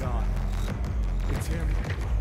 God. It's him.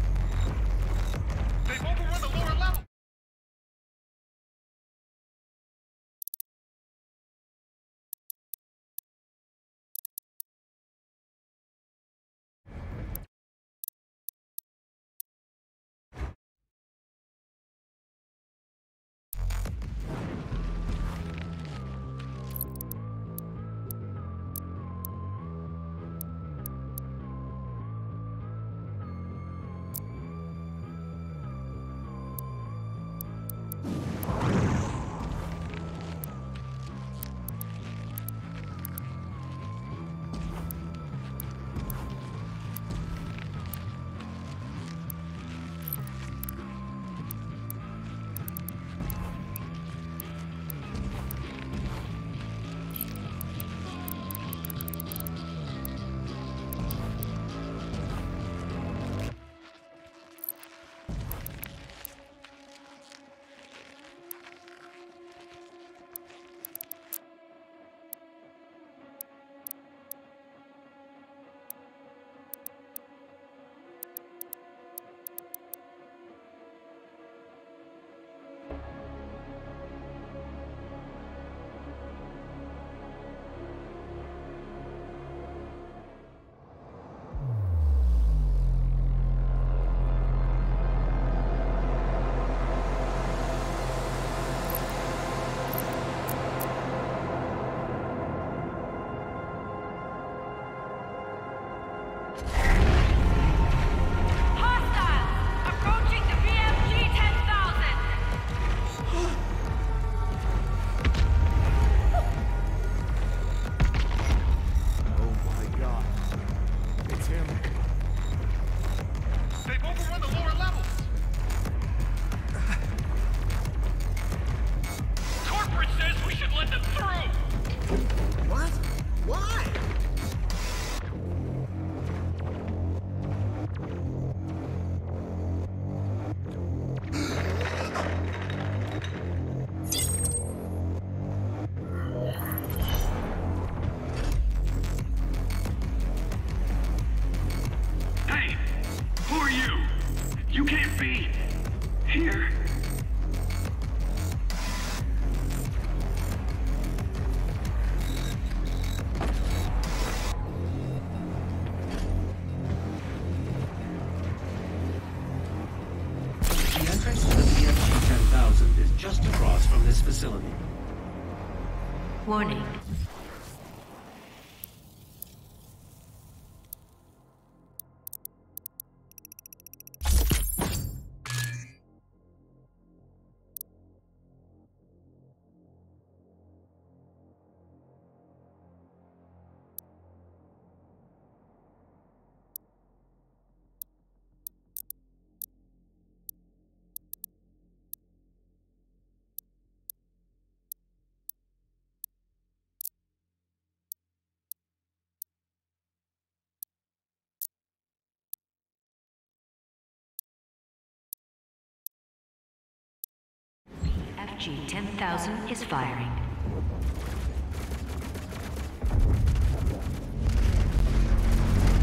G-10000 is firing.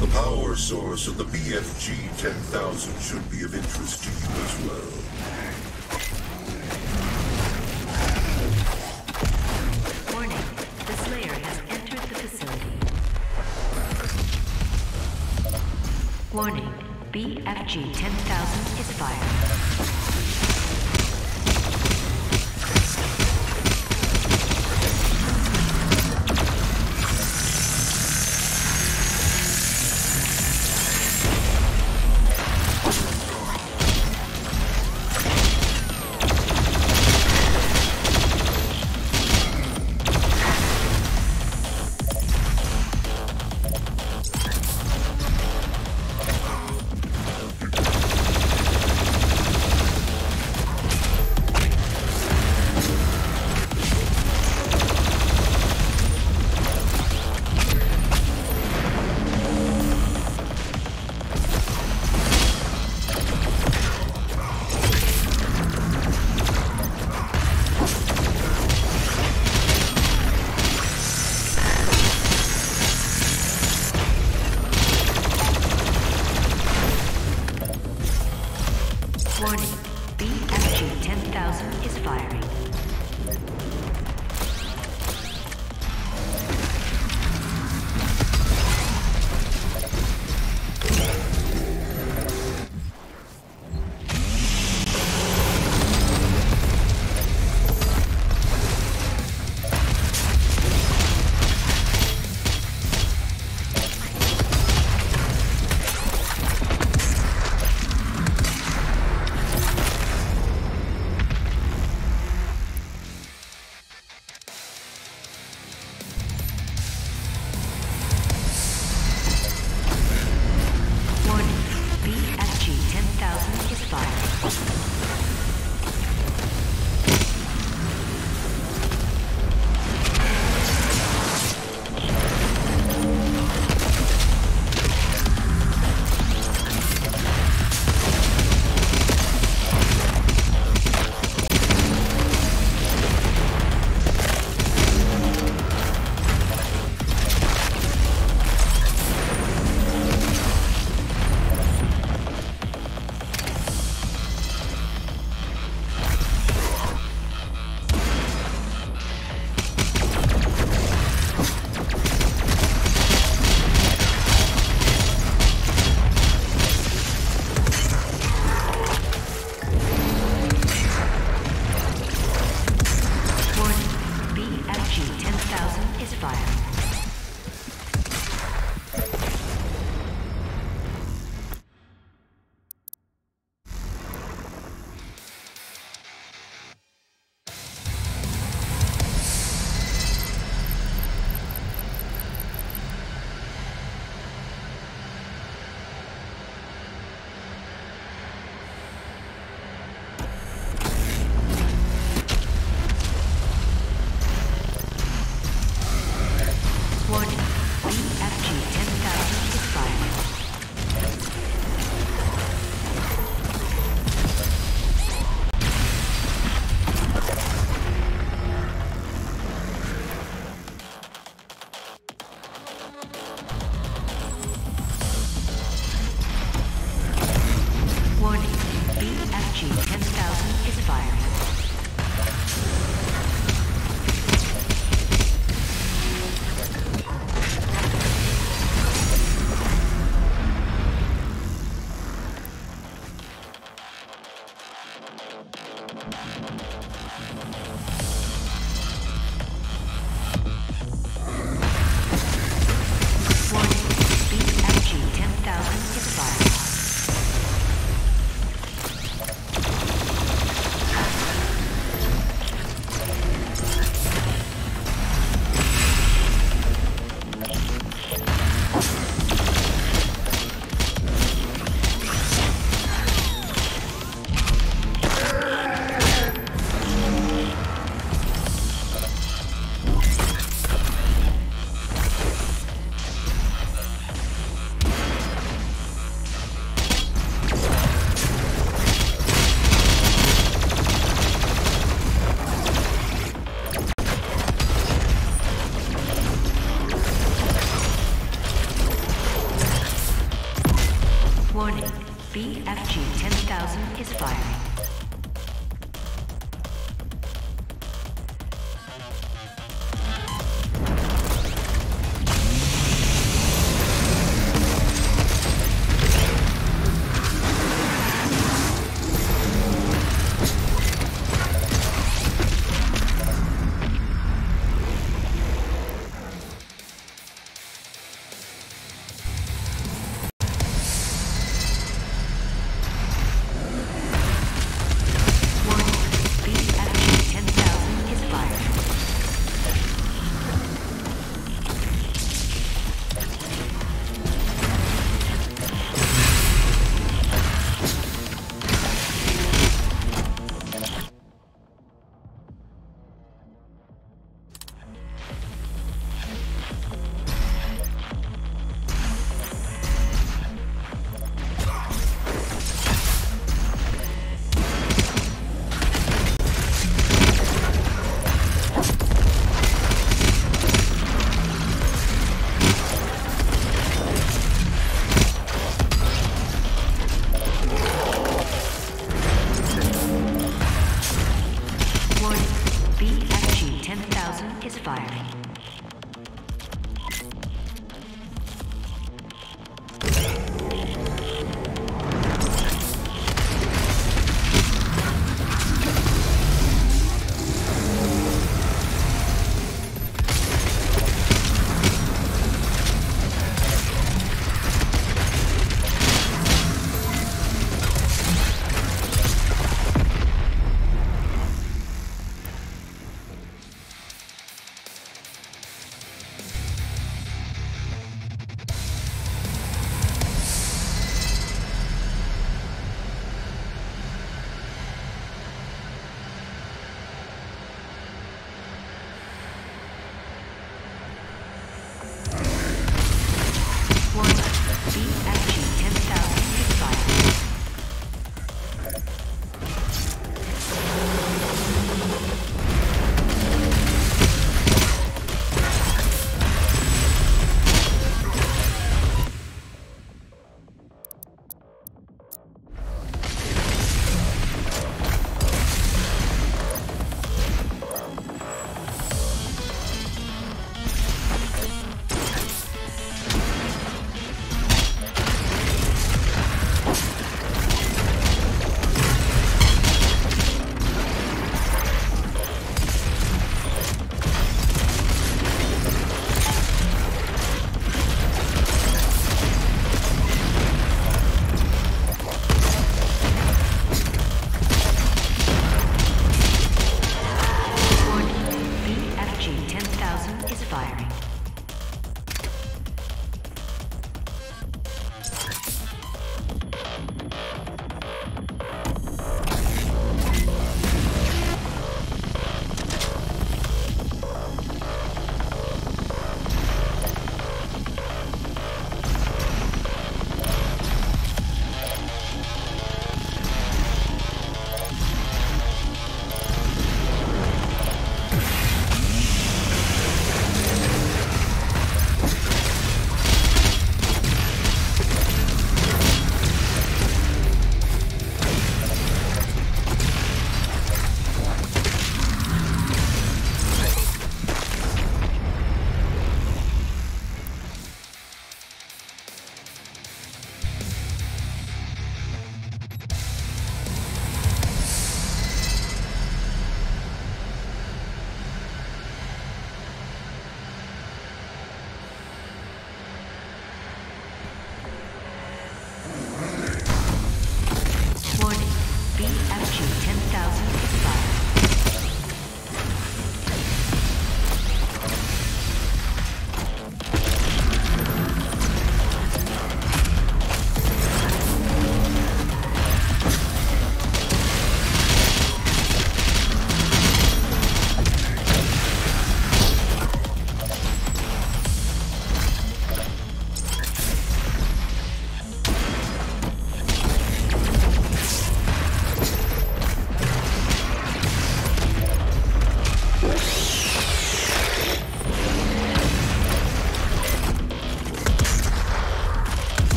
The power source of the BFG-10000 should be of interest to you as well. Warning, the Slayer has entered the facility. Warning, BFG-10000 is firing.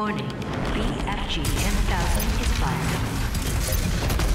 Warning, BFG 10,000 is firing.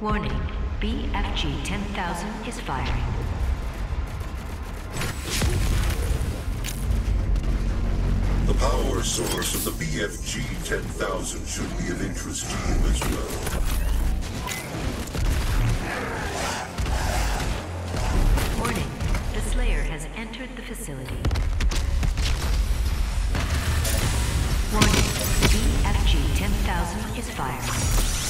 Warning, BFG 10,000 is firing. The power source of the BFG 10,000 should be of interest to you as well. Warning, the Slayer has entered the facility. Warning, BFG 10,000 is firing.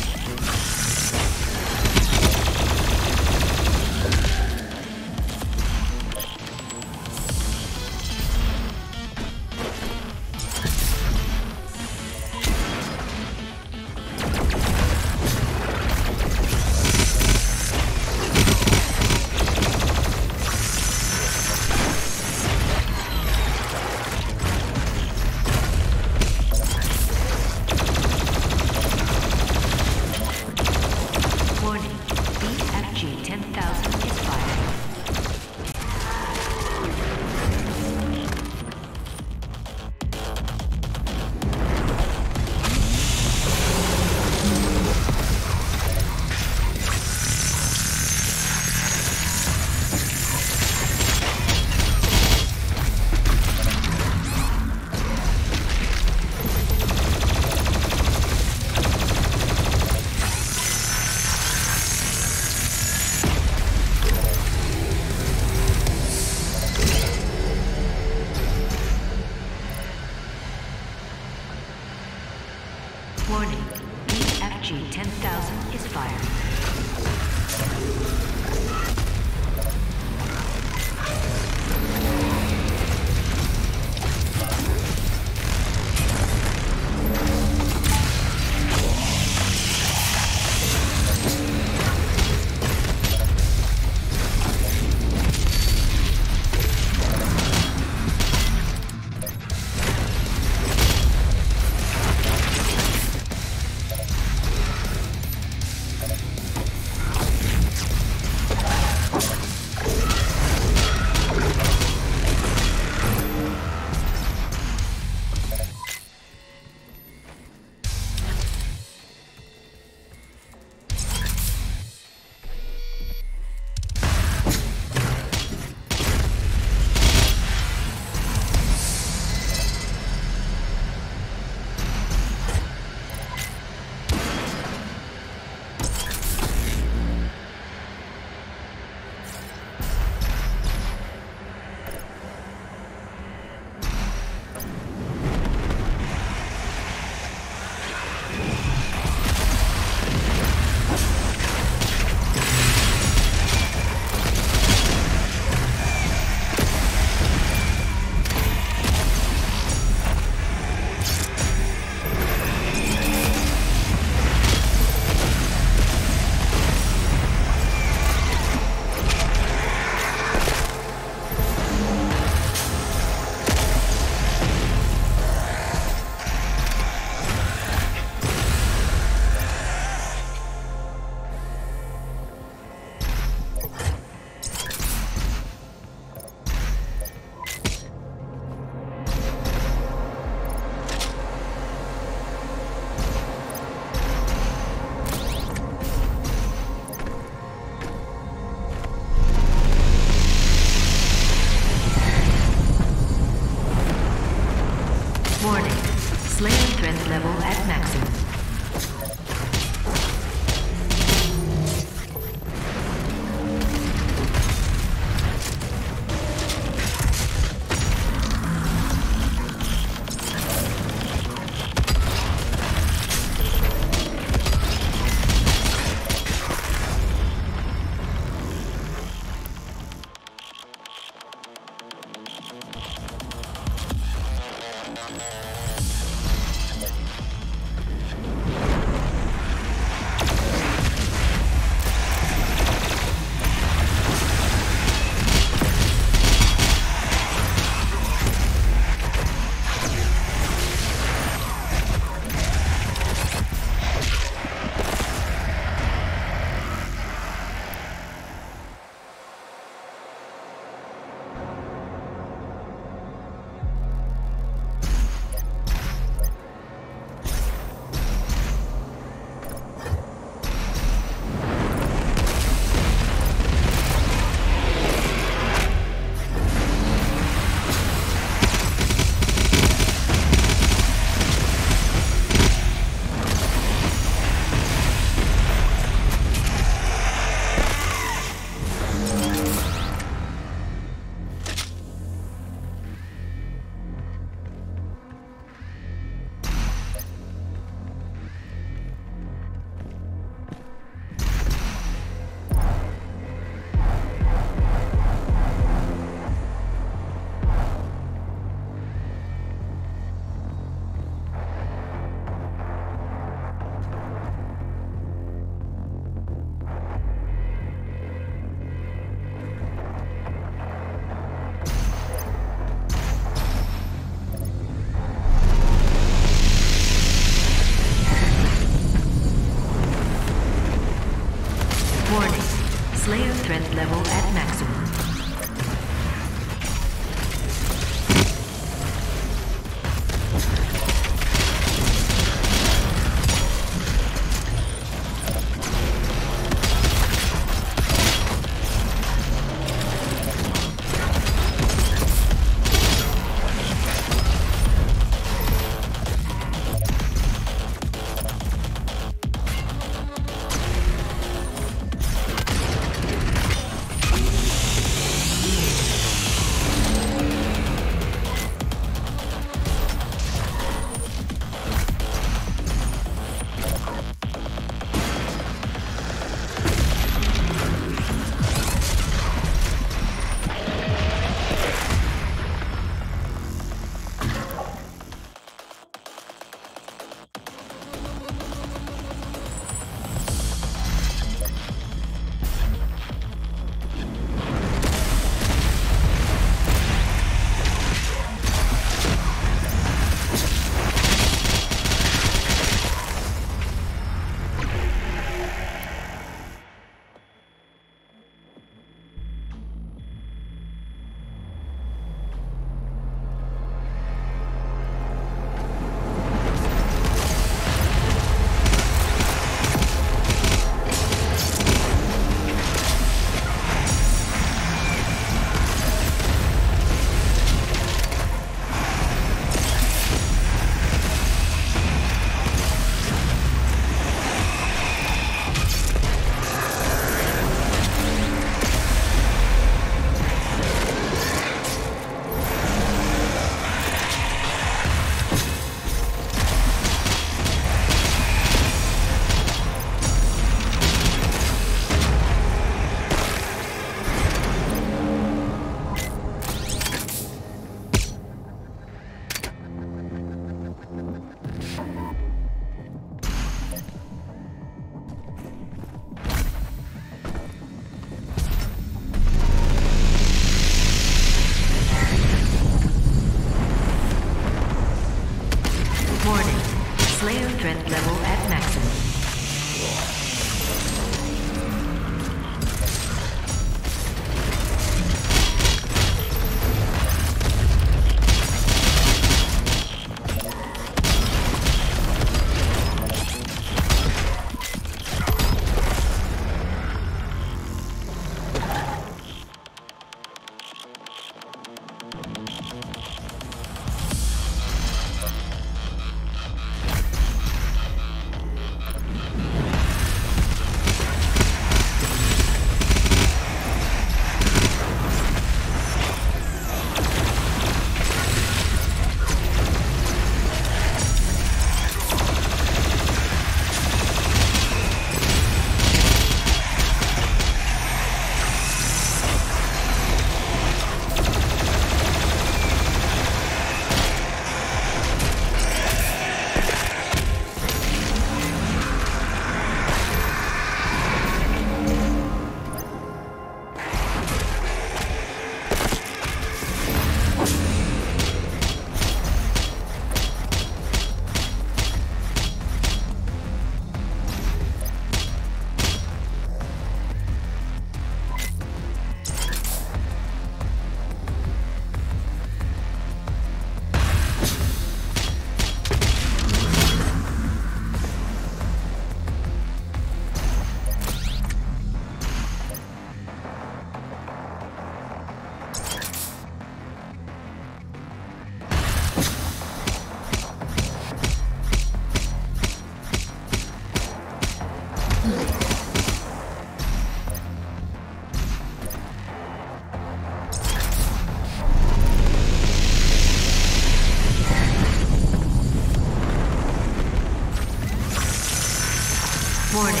Warning.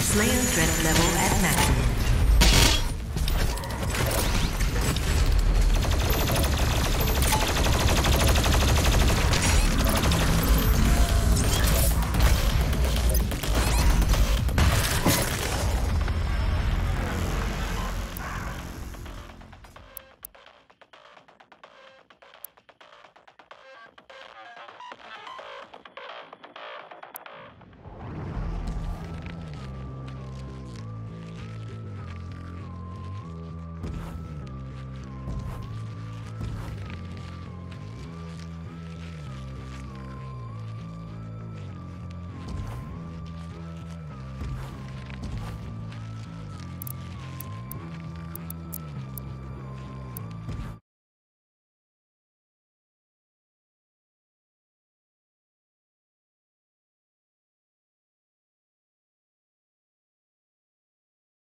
Slayer threat level at maximum.